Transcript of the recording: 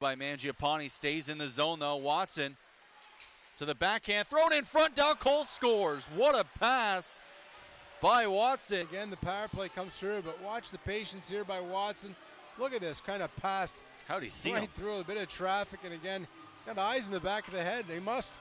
by Mangiapane stays in the zone though. Watson to the backhand, thrown in front. Dal Colle scores. What a pass by Watson. Again, the power play comes through, but watch the patience here by Watson. Look at this kind of pass How'd he see right him? through a bit of traffic, and again, got eyes in the back of the head. They must